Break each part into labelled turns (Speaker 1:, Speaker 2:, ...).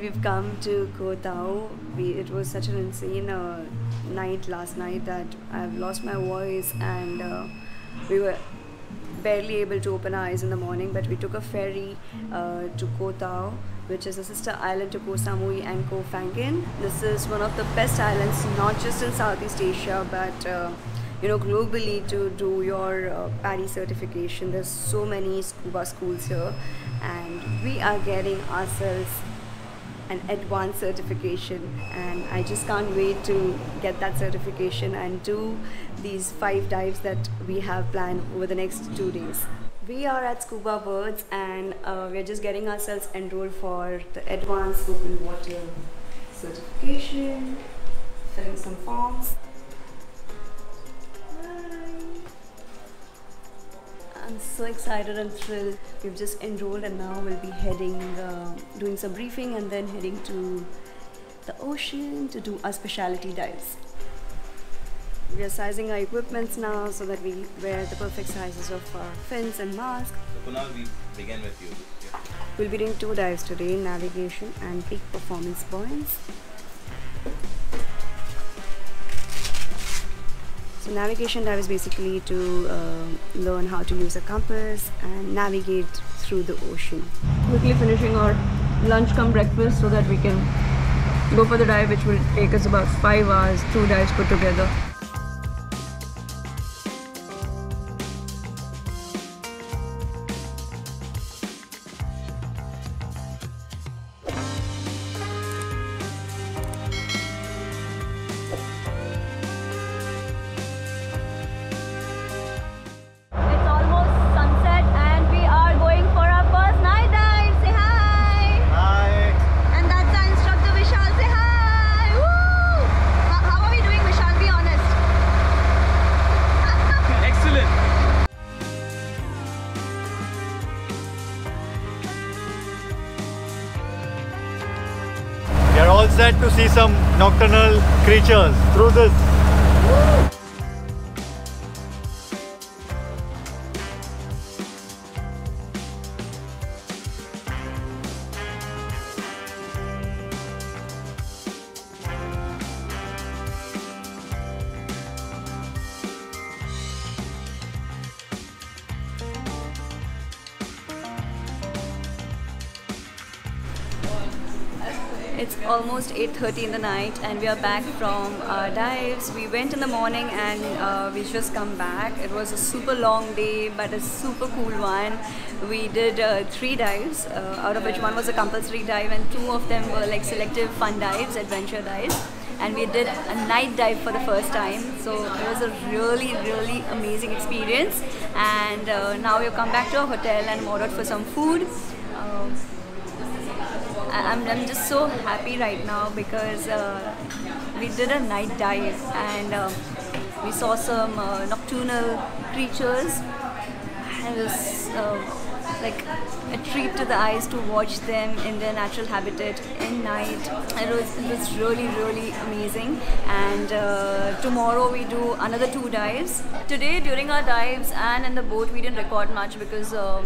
Speaker 1: We've come to Koh Tao. We, it was such an insane uh, night last night that I've lost my voice and uh, we were barely able to open our eyes in the morning. But we took a ferry uh, to Koh Tao, which is a sister island to Koh Samui and Koh Phangan. This is one of the best islands, not just in Southeast Asia, but uh, you know globally to do your uh, PADI certification. There's so many scuba schools here, and we are getting ourselves an advanced certification and I just can't wait to get that certification and do these five dives that we have planned over the next two days. We are at Scuba Birds and uh, we're just getting ourselves enrolled for the advanced open water certification, filling some forms. So excited and thrilled. We've just enrolled and now we'll be heading, uh, doing some briefing and then heading to the ocean to do our specialty dives. We are sizing our equipments now so that we wear the perfect sizes of our fins and mask.
Speaker 2: So Kunal, we begin with you. Yeah.
Speaker 1: We'll be doing two dives today, navigation and peak performance points. So navigation dive is basically to uh, learn how to use a compass and navigate through the ocean. Quickly finishing our lunch come breakfast so that we can go for the dive which will take us about 5 hours, two dives put together.
Speaker 3: Are
Speaker 4: to see some nocturnal creatures through this.
Speaker 1: It's almost 8:30 in the night, and we are back from our dives. We went in the morning, and uh, we just come back. It was a super long day, but a super cool one. We did uh, three dives, uh, out of which one was a compulsory dive, and two of them were like selective fun dives, adventure dives. And we did a night dive for the first time, so it was a really, really amazing experience. And uh, now we've come back to our hotel and ordered for some food. I'm, I'm just so happy right now because uh, we did a night dive and um, we saw some uh, nocturnal creatures. And it was uh, like a treat to the eyes to watch them in their natural habitat in night. It was, it was really, really amazing. And uh, tomorrow we do another two dives. Today during our dives and in the boat we didn't record much because um,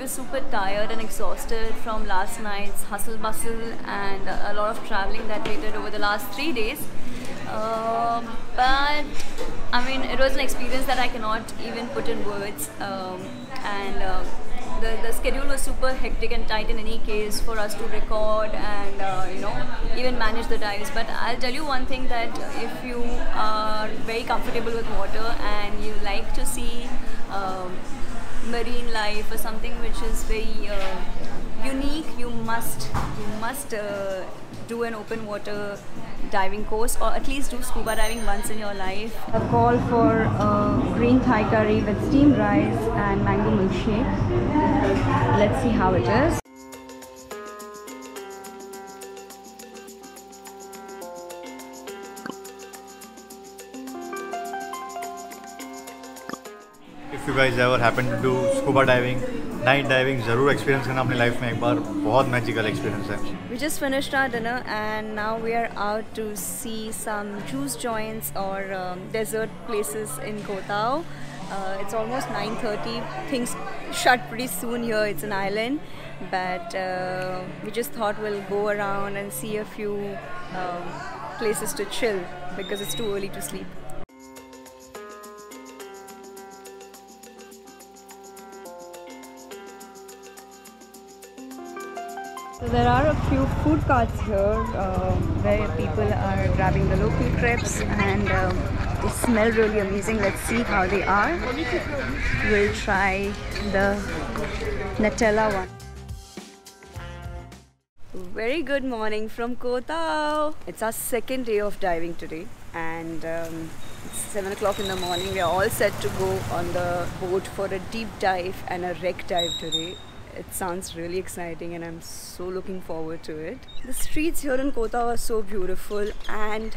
Speaker 1: were super tired and exhausted from last night's hustle bustle and a lot of traveling that we did over the last three days. Um, but I mean, it was an experience that I cannot even put in words. Um, and uh, the, the schedule was super hectic and tight in any case for us to record and uh, you know even manage the dives. But I'll tell you one thing that if you are very comfortable with water and you like to see um, marine life or something which is very uh, unique you must you must uh, do an open water diving course or at least do scuba diving once in your life. A call for uh, green thai curry with steamed rice and mango milkshake. Let's see how it is
Speaker 4: If you guys ever happen to do scuba diving, night diving ज़रूर experience करना अपनी life में एक बार बहुत magical experience है
Speaker 1: We just finished our dinner and now we are out to see some juice joints or um, desert places in Koh Tao. Uh, it's almost 9:30. Things shut pretty soon here. It's an island, but uh, we just thought we'll go around and see a few um, places to chill because it's too early to sleep. So there are a few food carts here uh, where people are grabbing the local crepes and um, they smell really amazing. Let's see how they are. We'll try the Nutella one. Very good morning from Koh Tao. It's our second day of diving today and um, it's 7 o'clock in the morning. We are all set to go on the boat for a deep dive and a wreck dive today. It sounds really exciting and I'm so looking forward to it. The streets here in Koh Tao are so beautiful and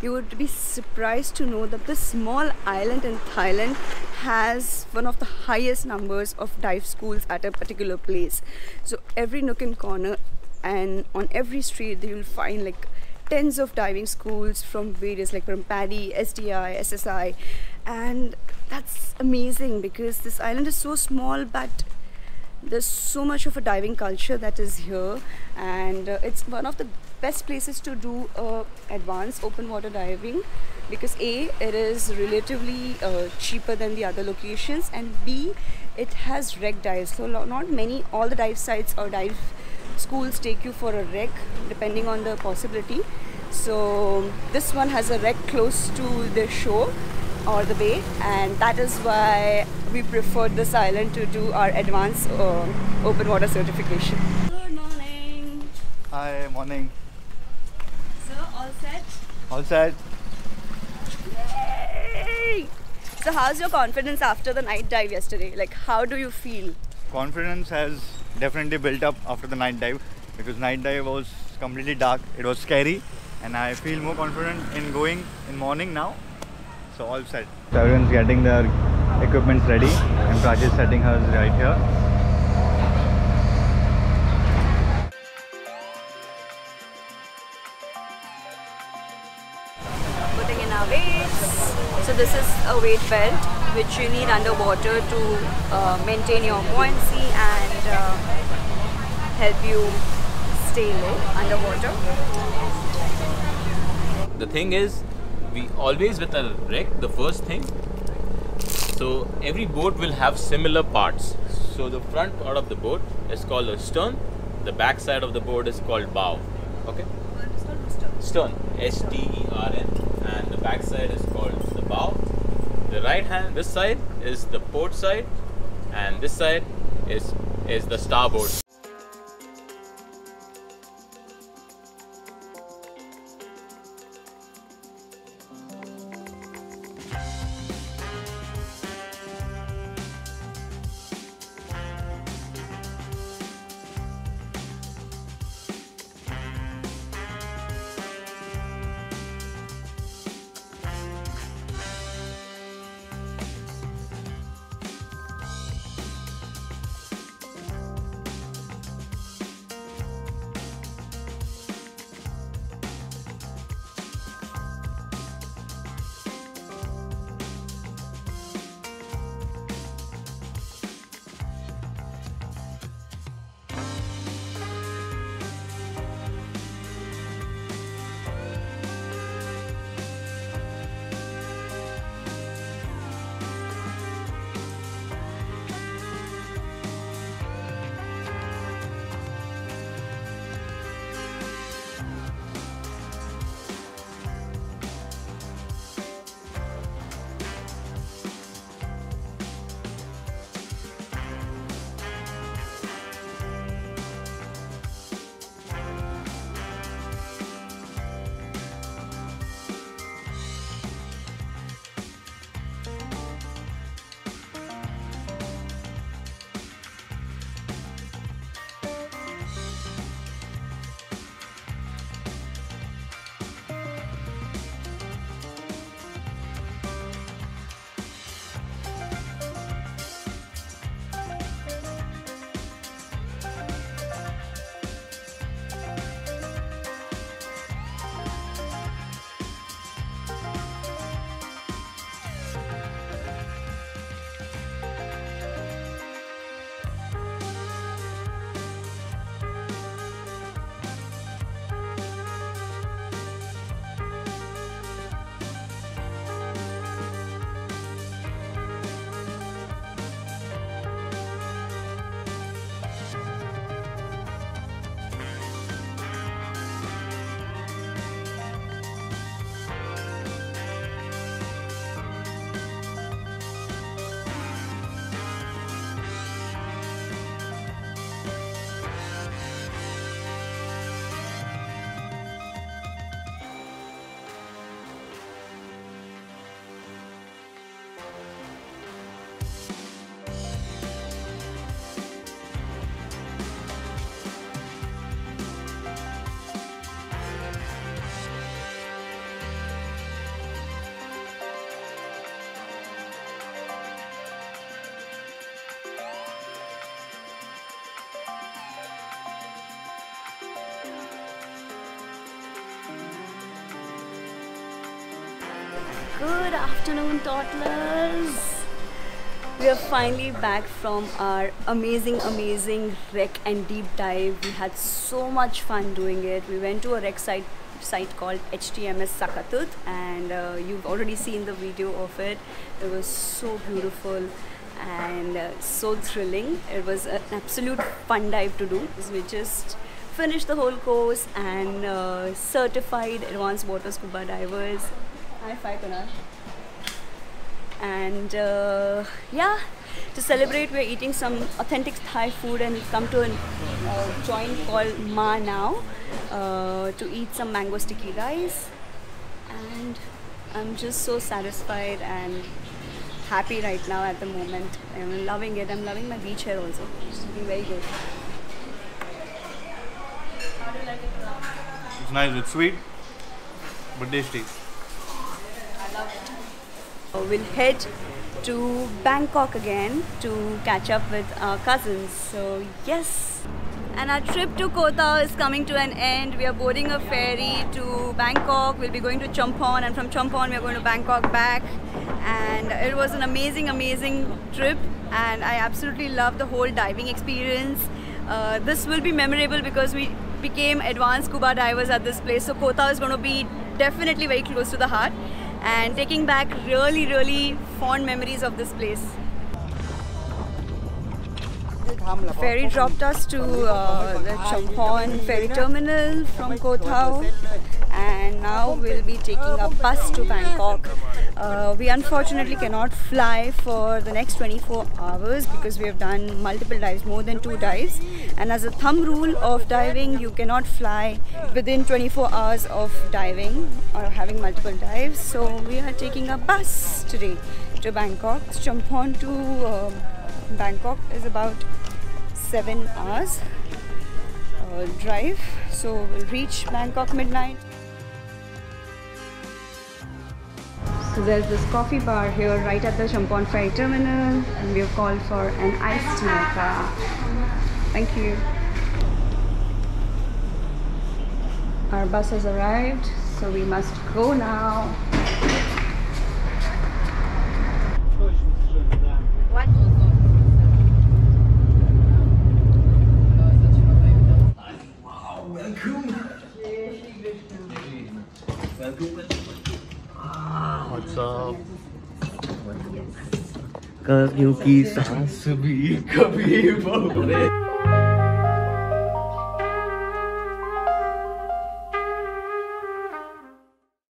Speaker 1: you would be surprised to know that this small island in Thailand has one of the highest numbers of dive schools at a particular place. So every nook and corner and on every street you will find like tens of diving schools from various like from PADI, SDI, SSI and that's amazing because this island is so small but there's so much of a diving culture that is here and uh, it's one of the best places to do uh, advanced open water diving because a it is relatively uh, cheaper than the other locations and b it has wreck dives. So not many all the dive sites or dive schools take you for a wreck depending on the possibility. So this one has a wreck close to the shore or the bay and that is why we preferred this island to do our advanced uh, open water certification. Good morning.
Speaker 4: Hi, morning.
Speaker 1: Sir, all set?
Speaker 4: All set?
Speaker 1: Yay! So how's your confidence after the night dive yesterday? Like how do you feel?
Speaker 4: Confidence has definitely built up after the night dive because night dive was completely dark. It was scary, and I feel more confident in going in morning now. So all set. So everyone's getting their equipments ready, and Prachi is setting hers right here.
Speaker 1: Putting in our weights. So this is a weight belt which you need underwater to uh, maintain your buoyancy and uh, help you stay low underwater.
Speaker 2: The thing is, we always with a wreck, the first thing. So every boat will have similar parts. So the front part of the boat is called a stern. The back side of the boat is called bow. Okay. Stern. S T E R N. And the back side is called the bow. The right hand, this side is the port side, and this side is is the starboard.
Speaker 1: Good afternoon, toddlers. We are finally back from our amazing, amazing wreck and deep dive. We had so much fun doing it. We went to a wreck site site called HTMS Sakkatut, and uh, you've already seen the video of it. It was so beautiful and uh, so thrilling. It was an absolute fun dive to do. We just finished the whole course and uh, certified advanced water scuba divers. High five, Kunal. And uh, yeah, to celebrate, we're eating some authentic Thai food and come to a uh, joint called Ma now uh, to eat some mango sticky rice. And I'm just so satisfied and happy right now at the moment. I'm loving it. I'm loving my beach hair also. It's looking very good.
Speaker 4: It's nice, it's sweet, but tasty.
Speaker 1: Uh, We'll head to Bangkok again to catch up with our cousins. So, yes. And our trip to Koh Tao is coming to an end. We are boarding a ferry to Bangkok. We'll be going to Chumphon, and from Chumphon, we are going to Bangkok back. And it was an amazing, amazing trip. And I absolutely love the whole diving experience. Uh, this will be memorable because we became advanced scuba divers at this place. So Koh Tao is going to be definitely very close to the heart and taking back really, really fond memories of this place. Ferry dropped us to uh, the Chumphon ferry terminal from Koh and now we'll be taking a bus to Bangkok. Uh, we unfortunately cannot fly for the next 24 hours because we have done multiple dives, more than two dives. And as a thumb rule of diving, you cannot fly within 24 hours of diving or having multiple dives. So we are taking a bus today to Bangkok. Chumphon to um Bangkok is about seven hours uh, drive. So we'll reach Bangkok midnight. So there's this coffee bar here right at the Chumphon Ferry Terminal and we have called for an iced mocha. Thank you. Our bus has arrived, so we must go now.
Speaker 5: क्योंकि सांस भी कभी बहुरे